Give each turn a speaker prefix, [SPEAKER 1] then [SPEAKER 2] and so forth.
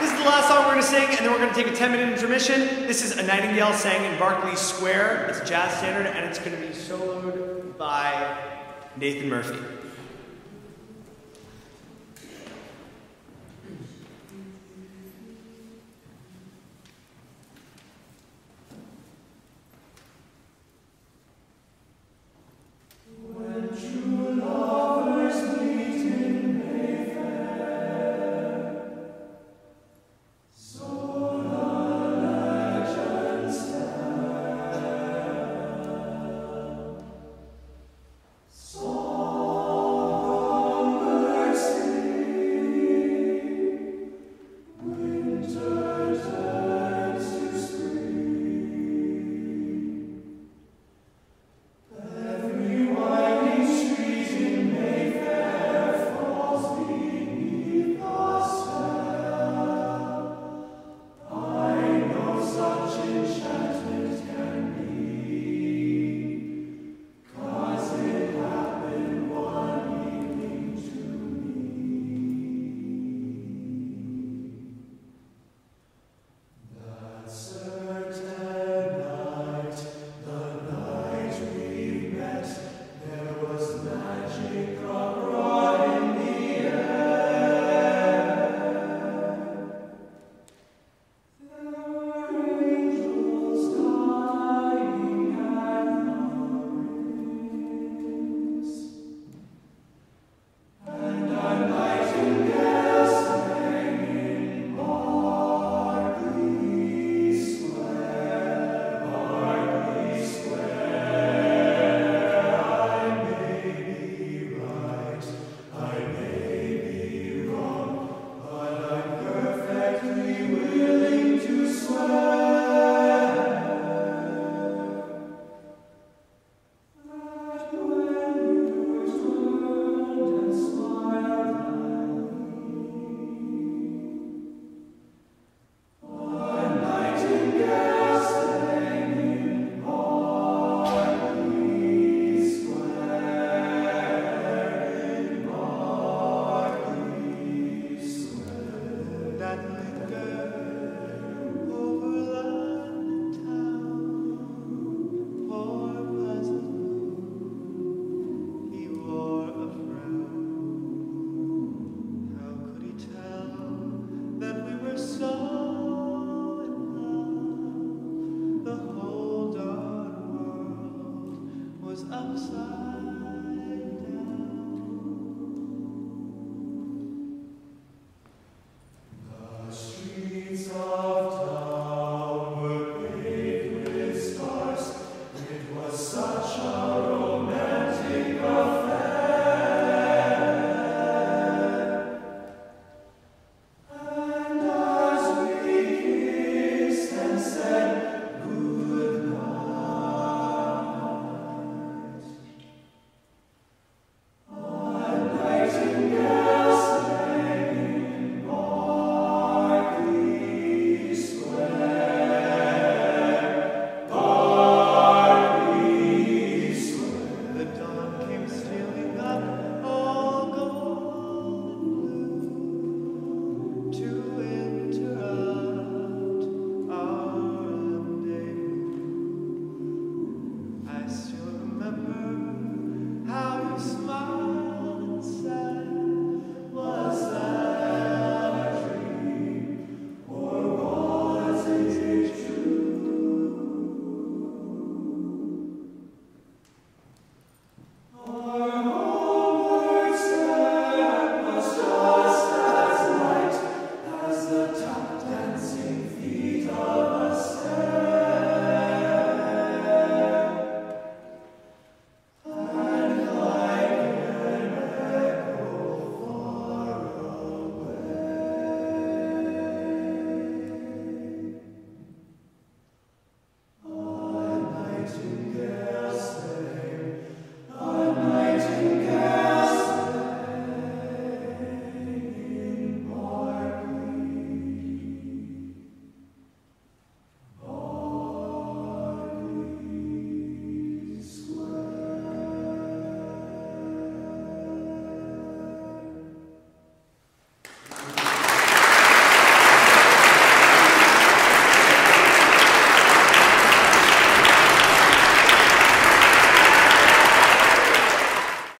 [SPEAKER 1] This is the last song we're going to sing, and then we're going to take a 10 minute intermission. This is A Nightingale Sang in Berkeley Square. It's a jazz standard, and it's going to be soloed by Nathan Murphy.